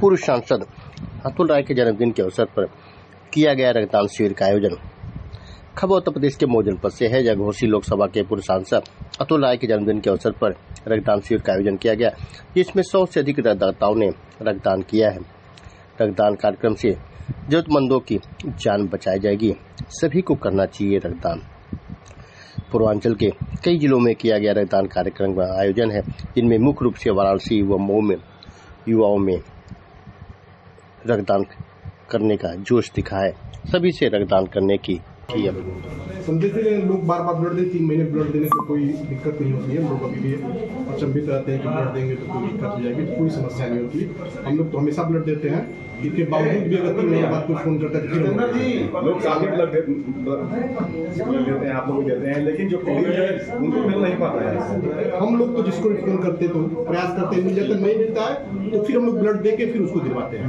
पूर्व सांसद अतुल राय के जन्मदिन के अवसर पर किया गया रक्तदान शिविर का आयोजन। खबर उत्तर प्रदेश के मऊ जनपद से है, जहाँ घोसी लोकसभा के पूर्व सांसद अतुल राय के जन्मदिन के अवसर पर रक्तदान शिविर का आयोजन किया गया, जिसमें सौ से अधिक रक्तदाताओं ने रक्तदान किया है। रक्तदान कार्यक्रम से जरूरतमंदों की जान बचाई जाएगी। सभी को करना चाहिए रक्तदान। पूर्वांचल के कई जिलों में किया गया रक्तदान कार्यक्रम का आयोजन है, जिनमें मुख्य रूप से वाराणसी व मऊ में, युवाओं में रक्तदान करने का जोश दिखाए। सभी से रक्तदान करने की की संदेश लोग बार बार ब्लड देते तीन महीने ब्लड देने से कोई दिक्कत नहीं होती है। हम लोग अभी भी अचंभित रहते हैं कि ब्लड देंगे तो कोई दिक्कत हो जाएगी तो कोई समस्या नहीं होती। हम लोग तो हमेशा ब्लड देते हैं। इसके बावजूद भी अगर तीन महीने बाद कोई फ़ोन करता है तो लोग देते हैं। काफ़ी ब्लड देते हैं आप लोग देते हैं लेकिन जो कोविड है उनको मिल नहीं पाता है। हम लोग तो जिसको भी फ़ोन करते तो प्रयास करते हैं जब तक नहीं मिलता है तो फिर हम लोग ब्लड दे के फिर उसको दिलवाते हैं।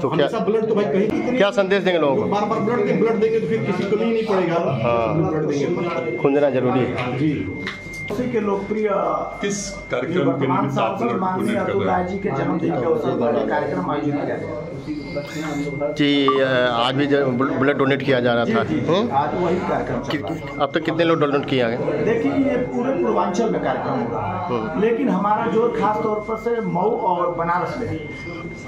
तो क्या ब्लड तो भाई कहीं क्या संदेश देंगे लोगों को? बार बार ब्लड देंगे ब्लड देंगे तो फिर किसी कमी नहीं पड़ेगा। हाँ। ज़रूरी है जी उसी के लोकप्रिय किस कार्यक्रम के निमित्त माननीय कर हैं? जी के जन्मदिन के अवसर पर कार्यक्रम आयोजित किया गया। जी आज भी ब्लड डोनेट किया जा रहा था। हम्म? आज वही कार्यक्रम चल रहा है। कि- अब तक कितने लोग डोनेट किया गया देखिए ये पूरे पूर्वांचल में कार्यक्रम हो रहा है लेकिन हमारा जो खास तौर पर से मऊ और बनारस में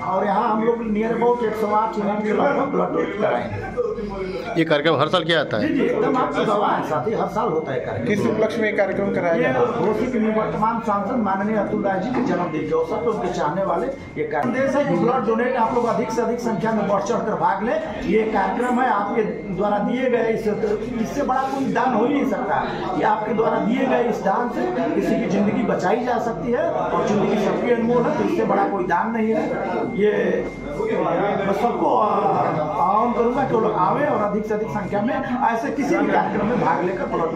और यहाँ हम लोग नियर अबाउट एक सौ आठ के लगभग ब्लड डोनेट कराएँगे। ये कार्यक्रम हर साल किया जाता है? जी एकदम आपकी है साथ ही हर साल होता है कार्यक्रम। किस उपलक्ष्य में कार्यक्रम कराया ये जा रहा घोसी के वर्तमान सांसद माननीय अतुल राय जी के जन्मदिन के अवसर पर उनके चाहने वाले ये संदेश है कि ब्लड डोनेट आप लोग अधिक से अधिक संख्या में बढ़ चढ़ कर भाग ले। ये कार्यक्रम है आपके द्वारा दिए गए इस इससे बड़ा कोई दान हो ही नहीं सकता। ये आपके द्वारा दिए गए इस दान से किसी की ज़िंदगी बचाई जा सकती है और ज़िंदगी सबकी अनमोल है तो इससे बड़ा कोई दान नहीं है। ये मैं सबको आह्वान करूँगा कि वो लोग आवे और अधिक से अधिक संख्या में ऐसे किसी भी कार्यक्रम में भाग लेकर ब्लड